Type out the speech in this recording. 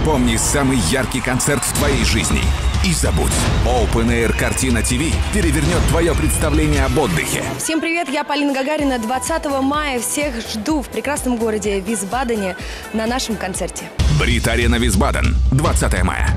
Вспомни самый яркий концерт в твоей жизни и забудь. Open Air Картина ТВ перевернет твое представление об отдыхе. Всем привет, я Полина Гагарина. 20 мая всех жду в прекрасном городе Висбадене на нашем концерте. Брит Арена Висбаден. 20 мая.